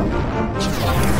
了。